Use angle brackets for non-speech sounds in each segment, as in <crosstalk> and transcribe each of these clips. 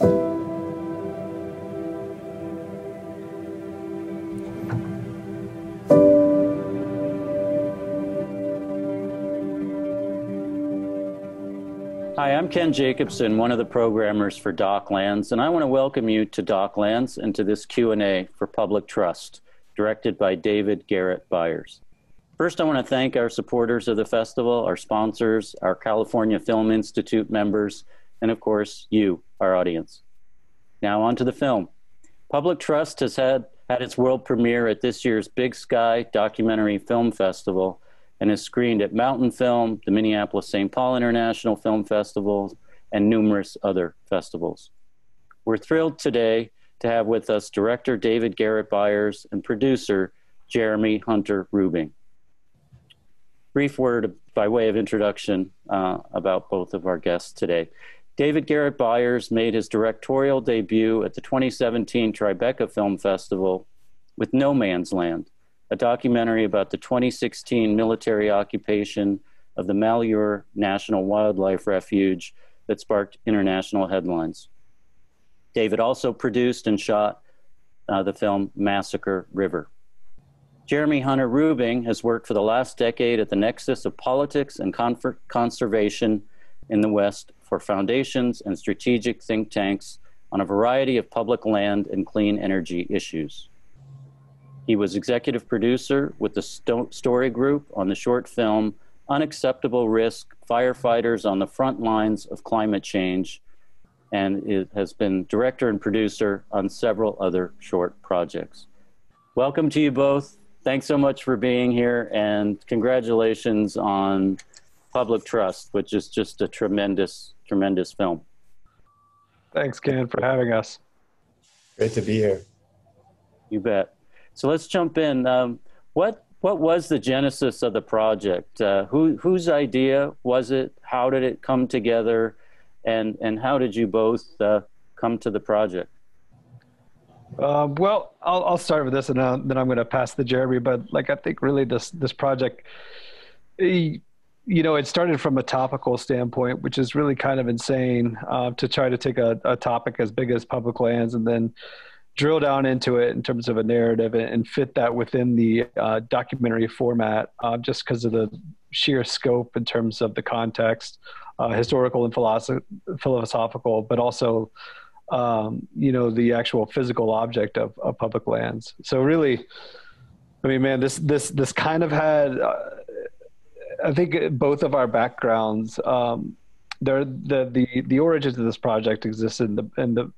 Hi, I'm Ken Jacobson, one of the programmers for DocLands, and I want to welcome you to DocLands and to this Q&A for Public Trust, directed by David Garrett Byars. First, I want to thank our supporters of the festival, our sponsors, our California Film Institute members, and of course, you, our audience. Now on to the film. Public Trust has had, had its world premiere at this year's Big Sky Documentary Film Festival and is screened at Mountain Film, the Minneapolis St. Paul International Film Festival, and numerous other festivals. We're thrilled today to have with us director David Garrett Byars and producer Jeremy Hunter Rubingh. Brief word by way of introduction uh, about both of our guests today. David Garrett Byars made his directorial debut at the 2017 Tribeca Film Festival with No Man's Land, a documentary about the 2016 military occupation of the Malheur National Wildlife Refuge that sparked international headlines. David also produced and shot uh, the film Massacre River. Jeremy Hunter Rubingh has worked for the last decade at the nexus of politics and conservation in the West for foundations and strategic think tanks on a variety of public land and clean energy issues. He was executive producer with the Sto- Story Group on the short film Unacceptable Risk Firefighters on the Front Lines of Climate Change, and it has been director and producer on several other short projects. Welcome to you both. Thanks so much for being here, and congratulations on Public Trust, which is just a tremendous, tremendous film. Thanks, Ken, for having us. Great to be here. You bet. So let's jump in. Um, what what was the genesis of the project? Uh, who whose idea was it? How did it come together? And and how did you both uh, come to the project? Uh, well, I'll, I'll start with this, and then I'm going to pass to Jeremy. But like, I think really this this project, you know, it started from a topical standpoint, which is really kind of insane uh, to try to take a, a topic as big as public lands and then drill down into it in terms of a narrative and, fit that within the uh, documentary format uh, just because of the sheer scope in terms of the context, uh, historical and philosoph- philosophical, but also, um, you know, the actual physical object of, of, public lands. So really, I mean, man, this this this kind of had, uh, I think, both of our backgrounds. Um, there, the the the origins of this project exist in the in the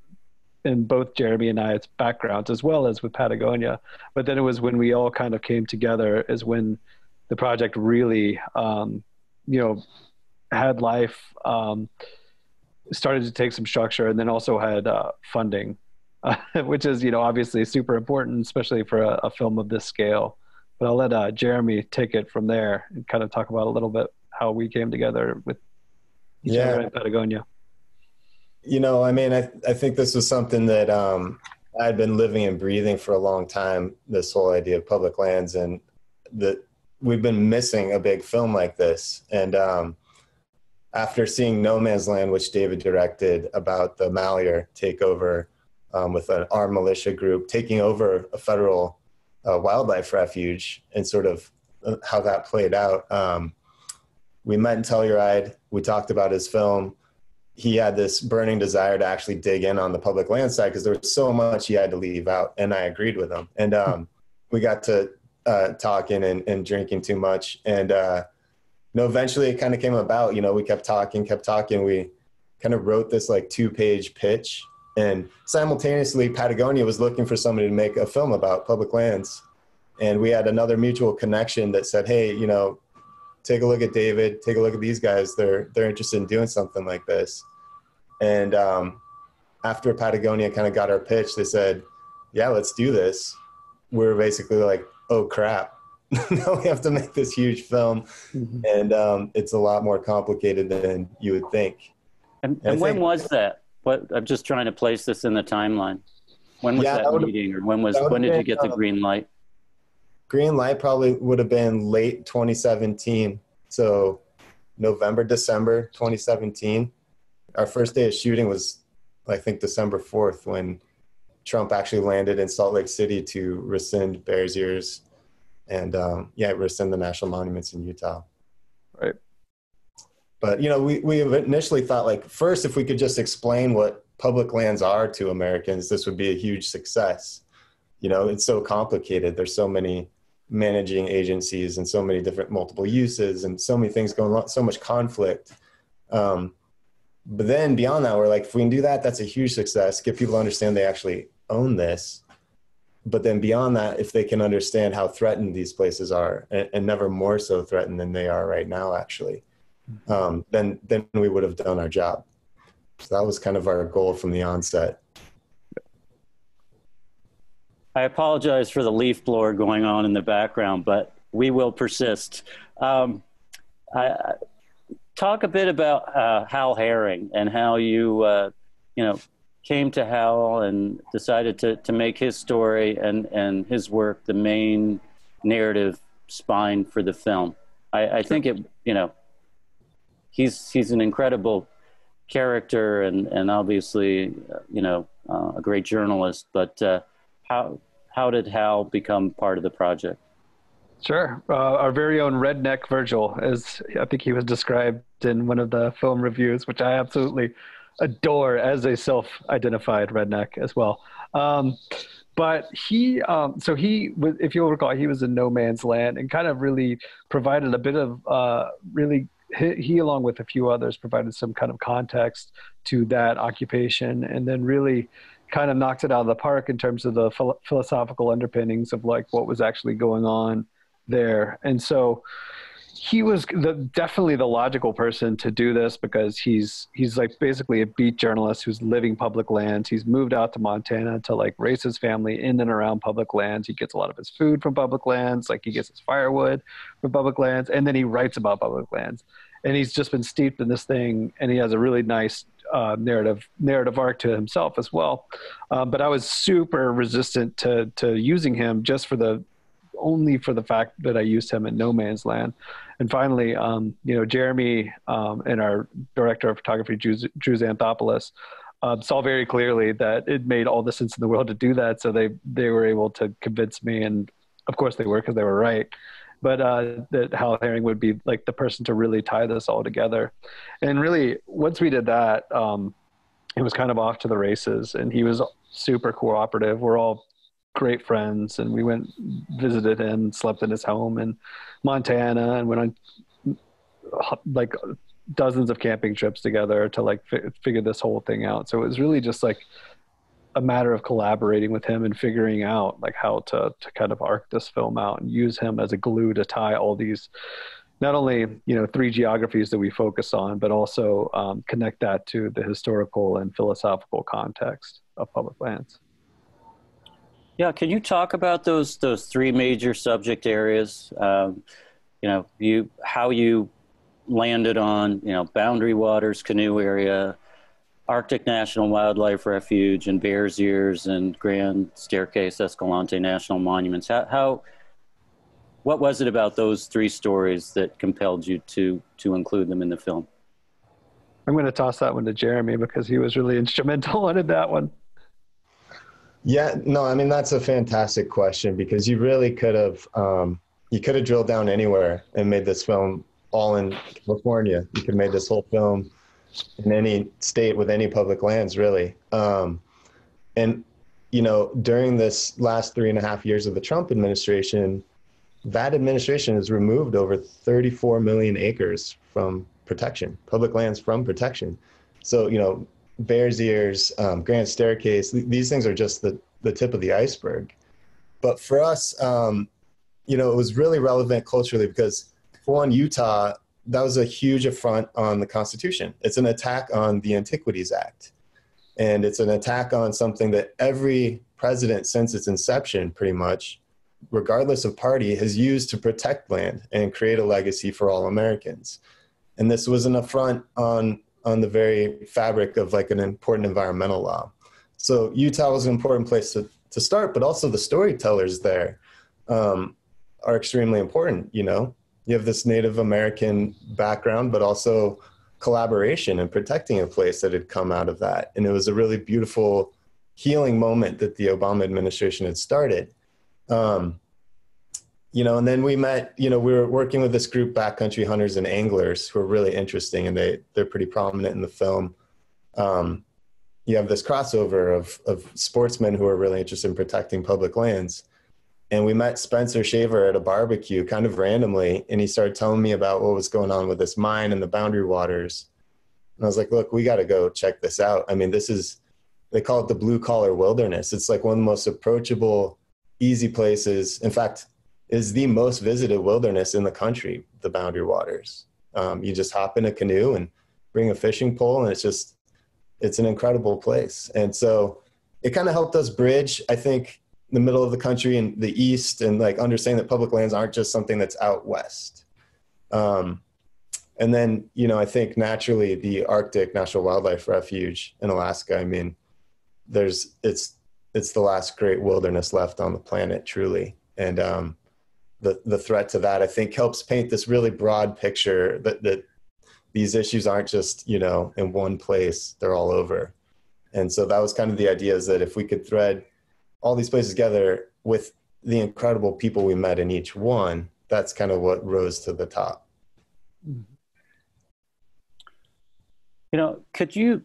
in both Jeremy and I's backgrounds, as well as with Patagonia. But then it was when we all kind of came together, is when the project really, um, you know, had life, um, started to take some structure, and then also had uh, funding, uh, <laughs> which is you know obviously super important, especially for a, a film of this scale. But I'll let uh, Jeremy take it from there and kind of talk about a little bit how we came together with each yeah. other in Patagonia you know, I mean, I, I think this was something that um, I'd been living and breathing for a long time. This whole idea of public lands, and that we've been missing a big film like this. And um, after seeing No Man's Land, which David directed about the Malheur takeover um, with an armed militia group taking over a federal uh, wildlife refuge, and sort of uh, how that played out, um, we met in Telluride. We talked about his film he had this burning desire to actually dig in on the public land side because there was so much he had to leave out, and I agreed with him. And um, we got to uh, talking and, and, drinking too much, and uh, you know, eventually it kind of came about. You know, we kept talking, kept talking. We kind of wrote this like two-page pitch, and simultaneously, Patagonia was looking for somebody to make a film about public lands, and we had another mutual connection that said, "Hey, you know, take a look at David, take a look at these guys. They're they're interested in doing something like this. And um, after Patagonia kind of got our pitch, they said, "Yeah, let's do this." We are basically like, "Oh crap." <laughs> now we have to make this huge film, mm-hmm. and um, it's a lot more complicated than you would think. And, and, and when think, was that? What I'm just trying to place this in the timeline. When was yeah, that, that meeting, or when was when did been, you get the uh, green light? green light probably would have been late 2017. So November, December 2017. Our first day of shooting was I think December 4th when Trump actually landed in Salt Lake City to rescind Bears Ears and um, yeah, rescind the national monuments in Utah. Right. But you know, we we initially thought like first if we could just explain what public lands are to Americans, this would be a huge success. You know, it's so complicated. There's so many managing agencies and so many different multiple uses and so many things going on, so much conflict. Um, but then beyond that, we're like, if we can do that, that's a huge success. Get people to understand they actually own this. But then beyond that, if they can understand how threatened these places are, and, and never more so threatened than they are right now, actually. Um, then then we would have done our job. So that was kind of our goal from the onset. I apologize for the leaf blower going on in the background, but we will persist. Um, I, talk a bit about uh, Hal Herring and how you, uh, you know, came to Hal and decided to, to make his story and, and his work the main narrative spine for the film. I, I think it, you know, he's he's an incredible character and and obviously, you know, uh, a great journalist. But uh, how how did Hal become part of the project? Sure. Uh, our very own redneck Virgil, as I think he was described in one of the film reviews, which I absolutely adore as a self identified redneck as well. Um, but he, um, so he, if you'll recall, he was in no man's land and kind of really provided a bit of uh, really he, along with a few others provided some kind of context to that occupation and then really kind of knocked it out of the park in terms of the philo- philosophical underpinnings of like what was actually going on there. And so he was the, definitely the logical person to do this because he's he's like basically a beat journalist who's living public lands. He's moved out to Montana to like raise his family in and around public lands. He gets a lot of his food from public lands, like he gets his firewood from public lands, and then he writes about public lands. And he's just been steeped in this thing, and he has a really nice uh, narrative narrative arc to himself as well. Um, but I was super resistant to to using him just for the only for the fact that I used him in No Man's Land. And finally, um, you know, Jeremy um, and our director of photography, Drew, Xanthopoulos, uh, saw very clearly that it made all the sense in the world to do that. So they they were able to convince me, and of course they were because they were right but uh, that Hal Herring would be like the person to really tie this all together. And really, once we did that, um, it was kind of off to the races. And he was super cooperative. We're all great friends, and we went visited him, slept in his home in Montana, and went on like dozens of camping trips together to like fi- figure this whole thing out. So it was really just like a matter of collaborating with him and figuring out like how to to kind of arc this film out and use him as a glue to tie all these not only you know three geographies that we focus on but also um, connect that to the historical and philosophical context of public lands yeah can you talk about those those three major subject areas um, you know you how you landed on you know boundary waters canoe area Arctic National Wildlife Refuge and Bears Ears and Grand Staircase Escalante National Monuments. How, how, what was it about those three stories that compelled you to to include them in the film? I'm going to toss that one to Jeremy because he was really <laughs> instrumental in that one. Yeah, no, I mean that's a fantastic question because you really could have um, you could have drilled down anywhere and made this film all in California. You could have made this whole film in any state with any public lands, really. Um, and you know, during this last three and a half years of the Trump administration, that administration has removed over 34 million acres from protection, public lands from protection. So, you know, Bears Ears, um, Grand Staircase, th- these things are just the, the tip of the iceberg. But for us, um, you know, it was really relevant culturally because, for one, Utah that was a huge affront on the Constitution. It's an attack on the Antiquities Act. And it's an attack on something that every president since its inception, pretty much, regardless of party, has used to protect land and create a legacy for all Americans. And this was an affront on, on the very fabric of like an important environmental law. So Utah was an important place to, to start, but also the storytellers there um, are extremely important, you know? you have this Native American background, but also collaboration and protecting a place that had come out of that. And it was a really beautiful healing moment that the Obama administration had started. Um, you know, and then we met, you know, we were working with this group, Backcountry Hunters and Anglers, who are really interesting and they, they're pretty prominent in the film. Um, you have this crossover of, of sportsmen who are really interested in protecting public lands. And we met Spencer Shaver at a barbecue kind of randomly, and he started telling me about what was going on with this mine and the boundary waters. And I was like, look, we got to go check this out. I mean, this is, they call it the blue collar wilderness. It's like one of the most approachable, easy places. In fact, is the most visited wilderness in the country, the Boundary Waters. Um, you just hop in a canoe and bring a fishing pole, and it's just, it's an incredible place. And so it kind of helped us bridge, I think, the middle of the country and the east, and like understanding that public lands aren't just something that's out west. Um, and then, you know, I think naturally the Arctic National Wildlife Refuge in Alaska, I mean, there's, it's, it's the last great wilderness left on the planet, truly. And, um, the the threat to that I think helps paint this really broad picture that that these issues aren't just you know in one place they're all over. And so that was kind of the idea is that if we could thread all these places together with the incredible people we met in each one that's kind of what rose to the top. You know could you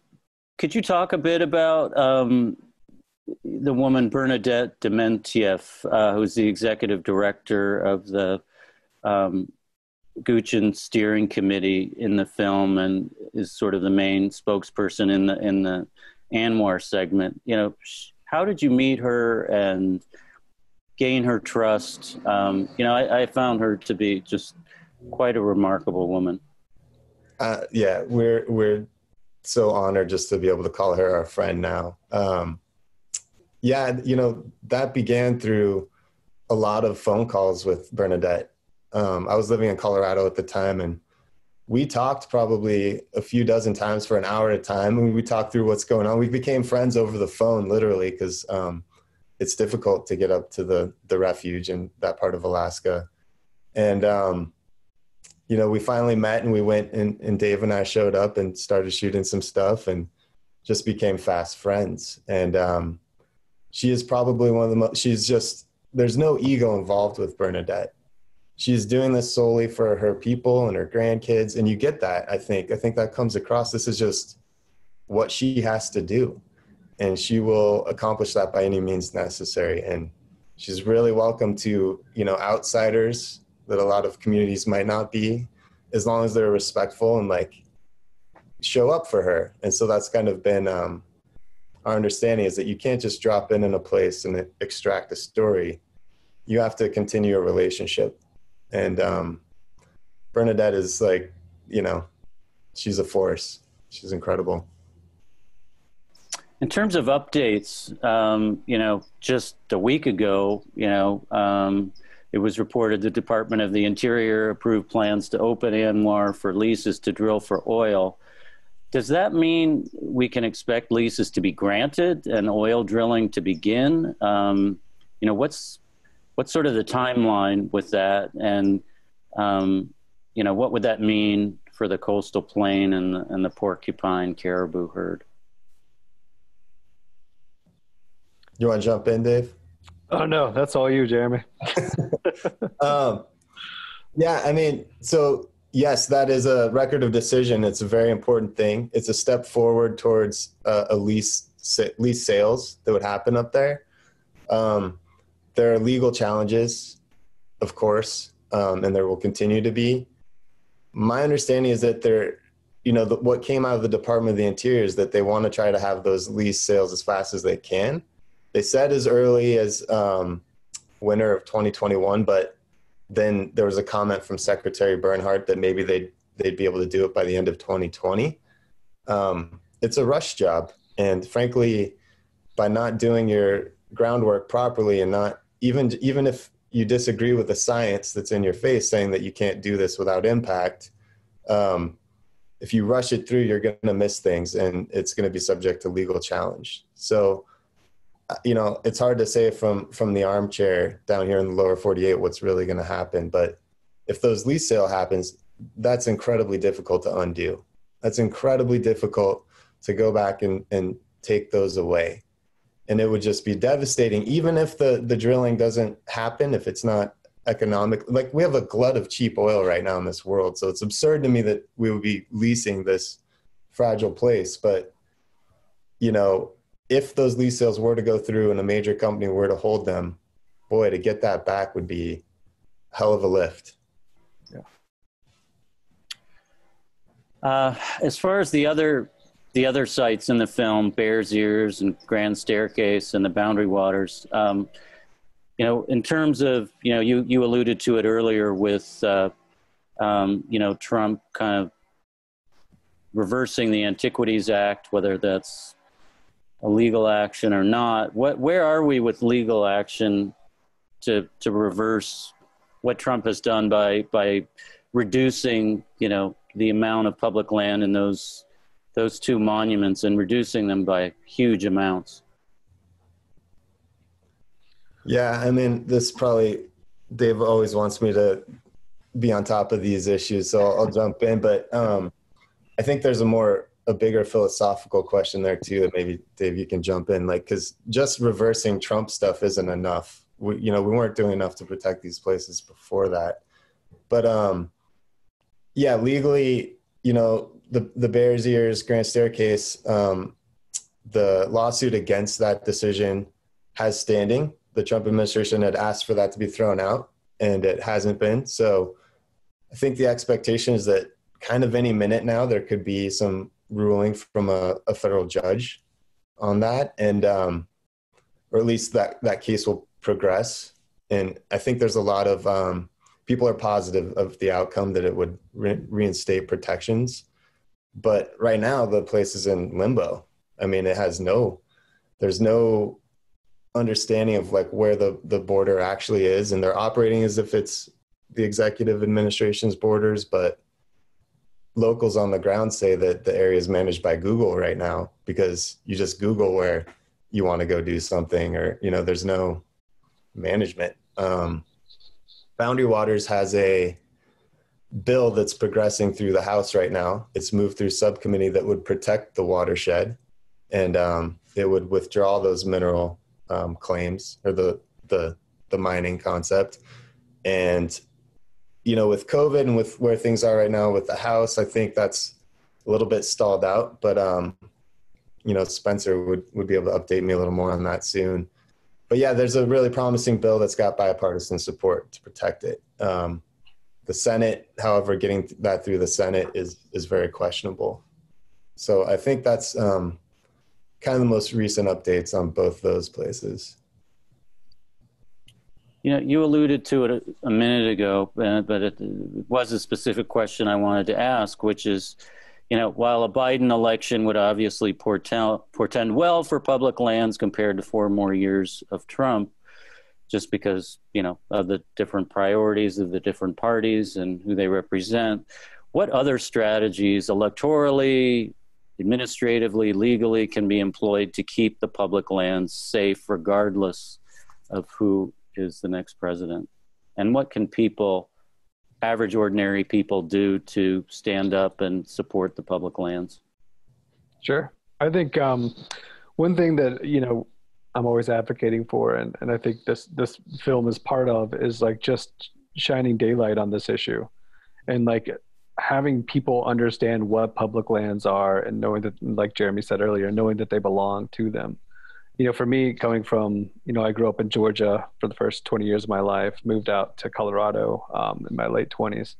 could you talk a bit about um, the woman Bernadette Demientieff, uh, who's the executive director of the um, Gwich'in Steering Committee in the film, and is sort of the main spokesperson in the in the ANWR segment. You know, how did you meet her and gain her trust? Um, you know, I, I, found her to be just quite a remarkable woman. Uh, yeah, we're we're so honored just to be able to call her our friend now. Um, yeah, you know, that began through a lot of phone calls with Bernadette. Um, I was living in Colorado at the time, and we talked probably a few dozen times for an hour at a time. And we talked through what's going on. We became friends over the phone, literally, because um, it's difficult to get up to the the refuge in that part of Alaska. And um, you know, we finally met, and we went, and, and Dave and I showed up and started shooting some stuff, and just became fast friends. And um, she is probably one of the most she's just there's no ego involved with bernadette. She's doing this solely for her people and her grandkids and you get that i think. I think that comes across. This is just what she has to do and she will accomplish that by any means necessary and she's really welcome to you know outsiders that a lot of communities might not be as long as they're respectful and like show up for her and so that's kind of been um, our understanding is that you can't just drop in in a place and extract a story. You have to continue a relationship. And um, Bernadette is like, you know, she's a force. She's incredible. In terms of updates, um, you know, just a week ago, you know, um, it was reported the Department of the Interior approved plans to open ANWR for leases to drill for oil. Does that mean we can expect leases to be granted and oil drilling to begin? Um, you know, what's what's sort of the timeline with that, and um, you know, what would that mean for the coastal plain and the, and the porcupine caribou herd? You want to jump in, Dave? Oh no, that's all you, Jeremy. <laughs> um, yeah, I mean, so yes, that is a record of decision. It's a very important thing. It's a step forward towards uh, a lease lease sales that would happen up there. Um, there are legal challenges, of course, um, and there will continue to be. My understanding is that there, you know, the, what came out of the Department of the Interior is that they want to try to have those lease sales as fast as they can. They said as early as um, winter of 2021, but then there was a comment from Secretary Bernhardt that maybe they'd they'd be able to do it by the end of 2020. Um, it's a rush job, and frankly, by not doing your groundwork properly and not even even if you disagree with the science that's in your face saying that you can't do this without impact, um, if you rush it through, you're going to miss things, and it's going to be subject to legal challenge. So you know, it's hard to say from from the armchair down here in the lower 48 what's really going to happen. But if those lease sale happens, that's incredibly difficult to undo. That's incredibly difficult to go back and, and take those away. And it would just be devastating, even if the, the drilling doesn't happen, if it's not economic. Like we have a glut of cheap oil right now in this world. So it's absurd to me that we would be leasing this fragile place. But, you know, if those lease sales were to go through and a major company were to hold them, boy, to get that back would be hell of a lift. Yeah. Uh, as far as the other the other sites in the film, Bears Ears and Grand Staircase and the Boundary Waters, um, you know, in terms of you know, you you alluded to it earlier with uh, um, you know Trump kind of reversing the Antiquities Act, whether that's a legal action or not. What where are we with legal action to to reverse what Trump has done by by reducing you know the amount of public land in those those two monuments and reducing them by huge amounts. Yeah, I mean, this probably Dave always wants me to be on top of these issues, so I'll, I'll jump in. But um, I think there's a more a bigger philosophical question there too that maybe Dave you can jump in, like because just reversing Trump stuff isn't enough. We, you know, we weren't doing enough to protect these places before that. But um, yeah, legally, you know, the the Bears Ears Grand Staircase, um, the lawsuit against that decision has standing. The Trump administration had asked for that to be thrown out, and it hasn't been. So, I think the expectation is that kind of any minute now there could be some ruling from a, a federal judge on that, and um, or at least that that case will progress. And I think there's a lot of um, people are positive of the outcome that it would re- reinstate protections. But right now, the place is in limbo. I mean, it has no, there's no understanding of like where the the border actually is, and they're operating as if it's the executive administration's borders, but locals on the ground say that the area is managed by Google right now because you just Google where you want to go do something, or you know, there's no management. Um, Boundary Waters has a bill that's progressing through the House right now. It's moved through subcommittee that would protect the watershed, and um, it would withdraw those mineral um, claims or the the the mining concept. And you know, with COVID and with where things are right now with the House, I think that's a little bit stalled out. But um, you know, Spencer would would be able to update me a little more on that soon but yeah, there's a really promising bill that's got bipartisan support to protect it. Um, the Senate, however, getting that through the Senate is is very questionable. So I think that's um, kind of the most recent updates on both those places. You know, you alluded to it a, a minute ago, uh, but it, was a specific question I wanted to ask, which is you know, while a Biden election would obviously portend, portend well for public lands compared to four more years of Trump, just because, you know, of the different priorities of the different parties and who they represent, what other strategies electorally, administratively, legally can be employed to keep the public lands safe regardless of who is the next president? And what can people average, ordinary people do to stand up and support the public lands? Sure. I think um, one thing that, you know, I'm always advocating for, and, and I think this, this film is part of, is like just shining daylight on this issue and like having people understand what public lands are and knowing that, like Jeremy said earlier, knowing that they belong to them you know, for me, coming from, you know, I grew up in Georgia for the first 20 years of my life, moved out to Colorado um, in my late 20s.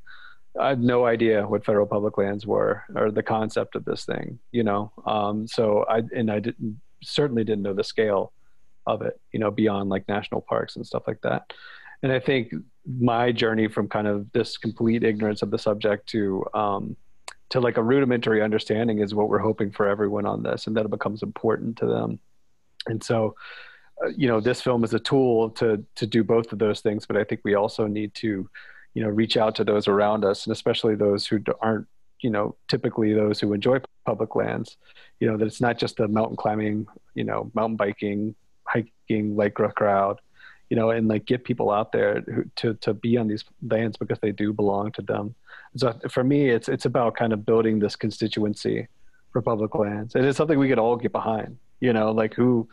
I had no idea what federal public lands were or the concept of this thing, you know. Um, so I and I didn't certainly didn't know the scale of it, you know, beyond like national parks and stuff like that. And I think my journey from kind of this complete ignorance of the subject to um, to like a rudimentary understanding is what we're hoping for everyone on this, and that it becomes important to them and so uh, you know this film is a tool to to do both of those things but i think we also need to you know reach out to those around us and especially those who aren't you know typically those who enjoy public lands you know that it's not just the mountain climbing you know mountain biking hiking lake crowd you know, and like get people out there who, to to be on these lands because they do belong to them. So for me, it's it's about kind of building this constituency for public lands. And It is something we could all get behind. You know, like who,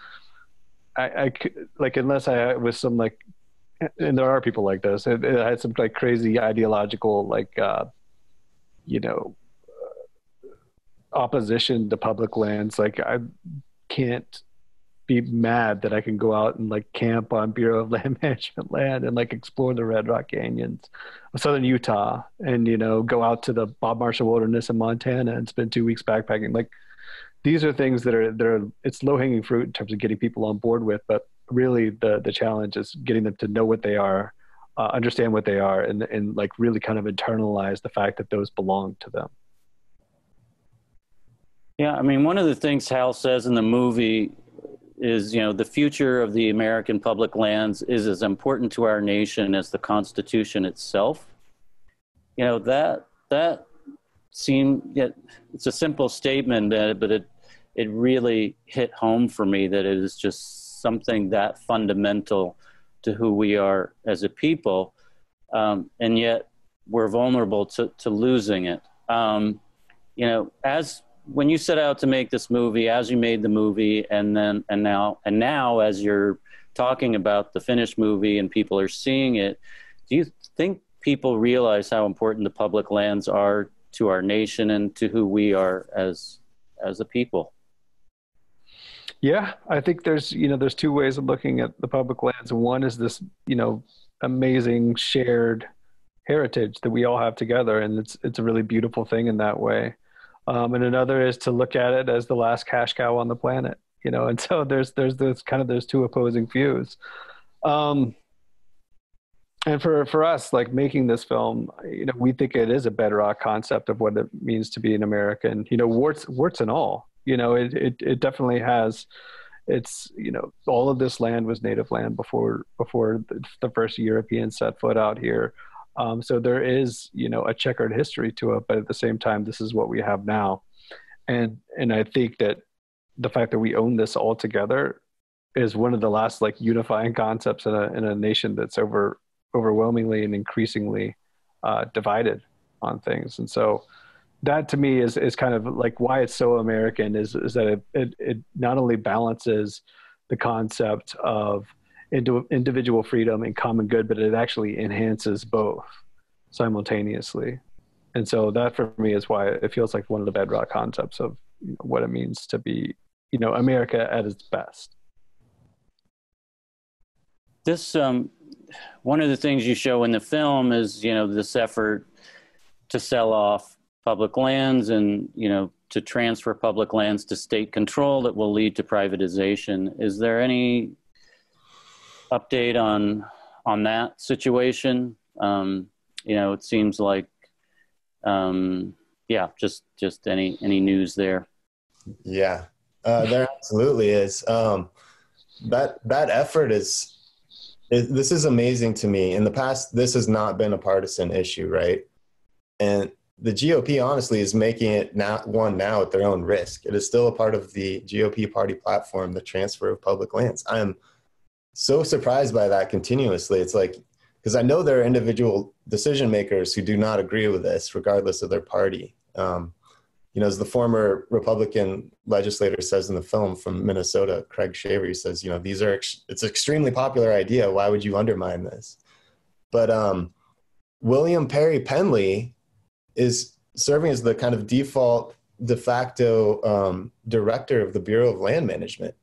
I, I like unless I was some like, and there are people like this. It, it had some like crazy ideological like, uh, you know, uh, opposition to public lands. Like I can't be mad that I can go out and like camp on Bureau of <laughs> Land Management land and like explore the Red Rock Canyons of southern Utah and you know go out to the Bob Marshall Wilderness in Montana and spend two weeks backpacking. Like these are things that are that are it's low hanging fruit in terms of getting people on board with, but really the the challenge is getting them to know what they are, uh, understand what they are, and and like really kind of internalize the fact that those belong to them. Yeah, I mean, one of the things Hal says in the movie is you know the future of the American public lands is as important to our nation as the Constitution itself. You know that that seemed yeah, it's a simple statement, uh, but it it really hit home for me that it is just something that fundamental to who we are as a people, um, and yet we're vulnerable to to losing it. Um, you know, as when you set out to make this movie, as you made the movie, and then and now and now as you're talking about the finished movie and people are seeing it, do you think people realize how important the public lands are to our nation and to who we are as as a people? Yeah, I think there's you know there's two ways of looking at the public lands. One is this you know amazing shared heritage that we all have together, and it's it's a really beautiful thing in that way um, and another is to look at it as the last cash cow on the planet you know <laughs> and so there's there's this kind of those two opposing views. Um, and for for us like making this film you know we think it is a bedrock concept of what it means to be an american you know warts warts and all you know it it, it definitely has it's you know all of this land was native land before before the, the first europeans set foot out here um, so there is, you know, a checkered history to it, but at the same time, this is what we have now. And and I think that the fact that we own this all together is one of the last like unifying concepts in a in a nation that's over overwhelmingly and increasingly uh, divided on things. And so that to me is is kind of like why it's so American is is that it it, it not only balances the concept of into individual freedom and common good, but it actually enhances both simultaneously. And so that for me is why it feels like one of the bedrock concepts of you know, what it means to be, you know, America at its best. This um, one of the things you show in the film is you know this effort to sell off public lands and you know to transfer public lands to state control that will lead to privatization. Is there any update on on that situation? Um, you know, it seems like, um, yeah, just just any any news there. Yeah, uh, there absolutely is. Um, that that effort is, is this is amazing to me. In the past, this has not been a partisan issue, right? And the GOP honestly is making it not one now at their own risk. It is still a part of the GOP party platform, the transfer of public lands. I am so surprised by that continuously. It's like, because I know there are individual decision makers who do not agree with this, regardless of their party. Um, you know, as the former Republican legislator says in the film from Minnesota, Craig Shaver, says, you know, these are, ex- it's an extremely popular idea. Why would you undermine this? But um, William Perry Pendley is serving as the kind of default de facto um, director of the Bureau of Land Management.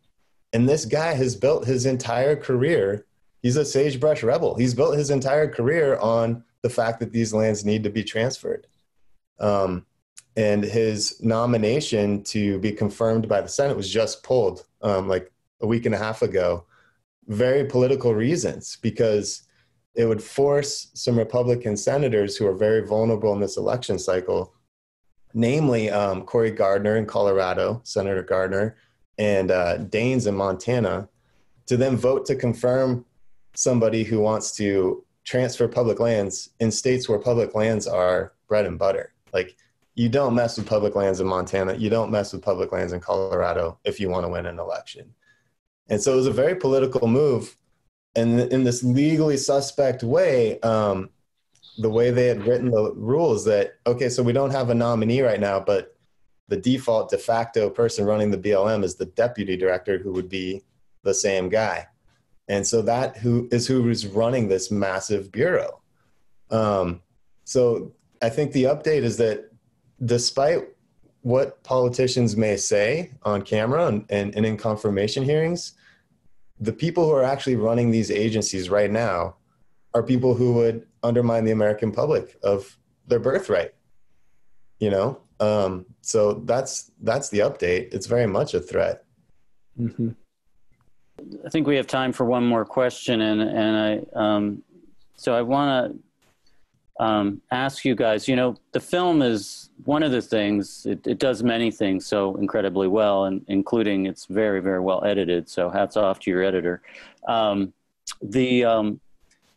And this guy has built his entire career. He's a sagebrush rebel. He's built his entire career on the fact that these lands need to be transferred. Um, and his nomination to be confirmed by the Senate was just pulled um, like a week and a half ago. Very political reasons, because it would force some Republican senators who are very vulnerable in this election cycle, namely um, Cory Gardner in Colorado, Senator Gardner, and uh, Daines in Montana to then vote to confirm somebody who wants to transfer public lands in states where public lands are bread and butter. Like you don't mess with public lands in Montana, you don't mess with public lands in Colorado if you want to win an election. And so it was a very political move. and in this legally suspect way, um, the way they had written the rules that okay, so we don't have a nominee right now, but the default de facto person running the BLM is the deputy director, who would be the same guy, and so that who is who is running this massive bureau. Um, so I think the update is that despite what politicians may say on camera and, and, and in confirmation hearings, the people who are actually running these agencies right now are people who would undermine the American public of their birthright. You know, um, so that's that's the update. It's very much a threat. Mm-hmm. I think we have time for one more question, and and I um, so I want to um, ask you guys, you know, the film is one of the things, it, it, does many things so incredibly well, and including it's very, very well edited. So hats off to your editor. Um, the, um,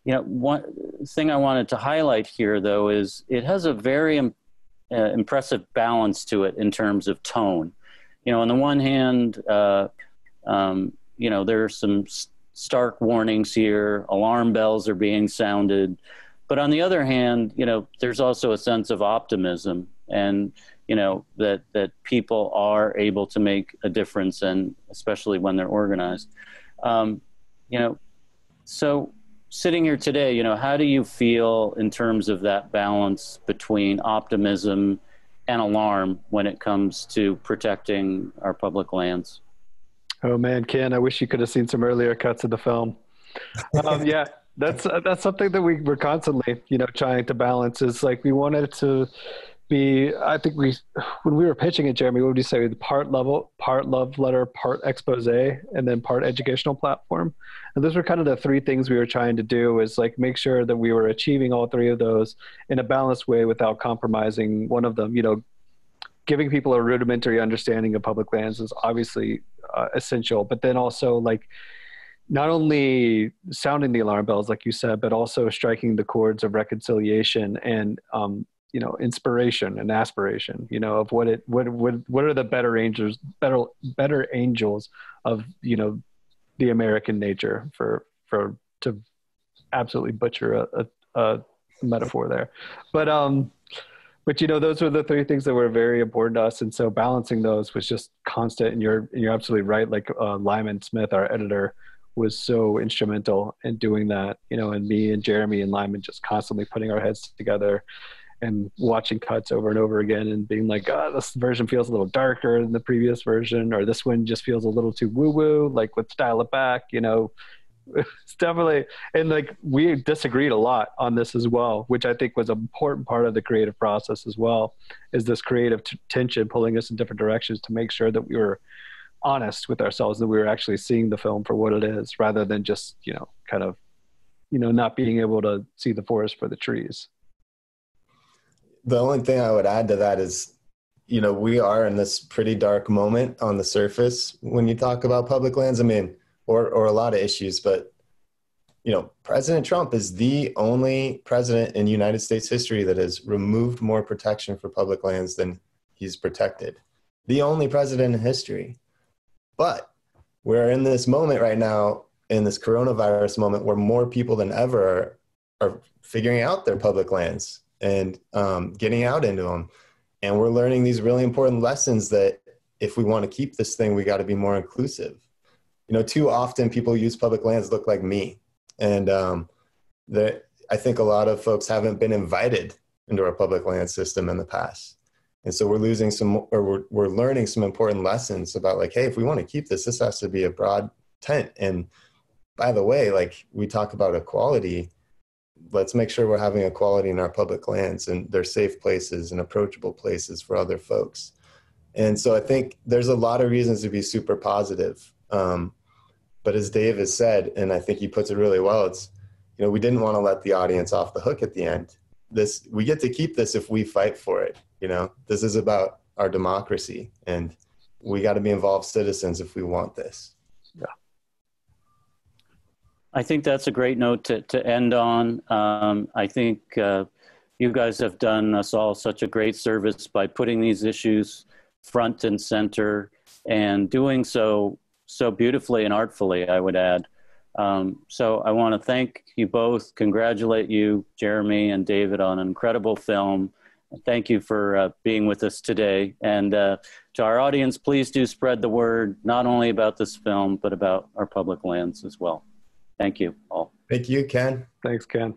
you know, one thing I wanted to highlight here, though, is it has a very uh, impressive balance to it in terms of tone. You know, on the one hand, uh, um, you know, there are some stark warnings here, alarm bells are being sounded. But on the other hand, you know, there's also a sense of optimism and you know that that people are able to make a difference and especially when they're organized um, you know so sitting here today you know how do you feel in terms of that balance between optimism and alarm when it comes to protecting our public lands? Oh man ken i wish you could have seen some earlier cuts of the film. Um, yeah that's uh, that's something that we were constantly you know trying to balance is like we wanted to be i think we when we were pitching it jeremy what would you say? The part level part love letter part expose and then part educational platform? And those were kind of the three things we were trying to do is like make sure that we were achieving all three of those in a balanced way without compromising one of them. You know giving people a rudimentary understanding of public lands is obviously uh, essential but then also like not only sounding the alarm bells, like you said, but also striking the chords of reconciliation and um, you know inspiration and aspiration. You know of what it what what what are the better angels better better angels of you know the American nature for for to absolutely butcher a, a, a metaphor there, but um but you know those were the three things that were very important to us. And so balancing those was just constant. And you're and you're absolutely right. Like uh, lyman smith our editor was so instrumental in doing that, you know, and me and Jeremy and Lyman just constantly putting our heads together and watching cuts over and over again and being like, oh, this version feels a little darker than the previous version, or this one just feels a little too woo woo, like let's dial it back, you know. <laughs> It's definitely, and like we disagreed a lot on this as well, which I think was an important part of the creative process as well, is this creative t- tension pulling us in different directions to make sure that we were honest with ourselves that we were actually seeing the film for what it is rather than just you know kind of you know not being able to see the forest for the trees the only thing i would add to that is you know we are in this pretty dark moment on the surface when you talk about public lands. I mean or or a lot of issues but you know president trump is the only president in united states history that has removed more protection for public lands than he's protected. The only president in history. But we're in this moment right now, in this coronavirus moment, where more people than ever are, are figuring out their public lands and um, getting out into them. And we're learning these really important lessons that if we want to keep this thing, we got to be more inclusive. You know, too often people use public lands look like me. And um, that I think a lot of folks haven't been invited into our public land system in the past and so we're losing some or we're, we're learning some important lessons about like hey if we want to keep this this has to be a broad tent and by the way like we talk about equality let's make sure we're having equality in our public lands and they're safe places and approachable places for other folks. And so i think there's a lot of reasons to be super positive um, but as dave has said and i think he puts it really well it's you know we didn't want to let the audience off the hook at the end. This we get to keep this if we fight for it you know? This is about our democracy and we got to be involved citizens if we want this. Yeah i think that's a great note to, to end on um, i think uh, you guys have done us all such a great service by putting these issues front and center and doing so so beautifully and artfully i would add Um, so I want to thank you both, congratulate you, Jeremy and David, on an incredible film. Thank you for uh, being with us today. And uh, to our audience, please do spread the word, not only about this film, but about our public lands as well. Thank you all. Thank you, Ken. Thanks, Ken.